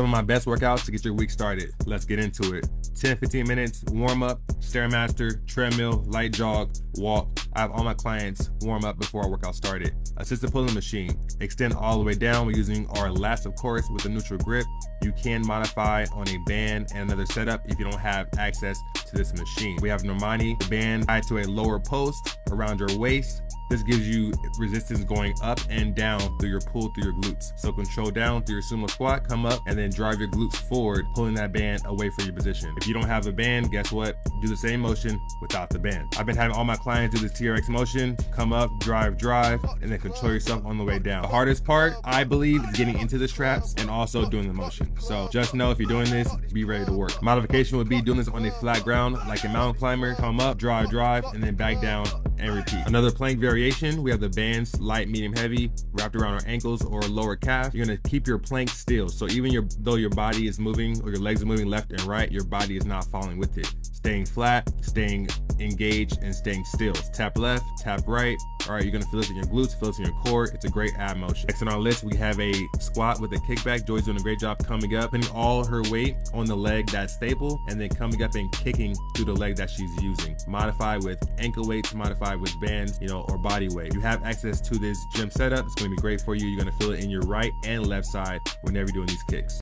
Some of my best workouts to get your week started. Let's get into it. 10 15 minutes warm up, Stairmaster, treadmill, light jog, walk. I have all my clients warm up before our workout started. Assisted pulling machine. Extend all the way down. We're using our lats, of course, with a neutral grip. You can modify on a band and another setup if you don't have access to this machine. We have Normani, band tied to a lower post around your waist this gives you resistance going up and down through your pull through your glutes. So control down through your sumo squat, come up, and then drive your glutes forward, pulling that band away from your position. If you don't have a band, guess what? Do the same motion without the band. I've been having all my clients do this TRX motion, come up, drive, drive, and then control yourself on the way down. The hardest part, I believe, is getting into the straps and also doing the motion. So just know if you're doing this, be ready to work. Modification would be doing this on a flat ground, like a mountain climber, come up, drive, drive, and then back down and repeat. Another plank variation, we have the bands, light, medium, heavy, wrapped around our ankles or lower calf. You're gonna keep your plank still. So even your, though your body is moving or your legs are moving left and right, your body is not falling with it. Staying flat, staying engaged, and staying still. Tap left, tap right. All right, you're gonna feel this in your glutes, feel this in your core. It's a great ab motion. Next on our list, we have a squat with a kickback. Joy's doing a great job coming up, putting all her weight on the leg that's stable, and then coming up and kicking through the leg that she's using. Modify with ankle weights, modify with bands, you know, or body weight. You have access to this gym setup. It's gonna be great for you. You're gonna feel it in your right and left side whenever you're doing these kicks.